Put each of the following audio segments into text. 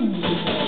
did you?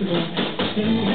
Thank you.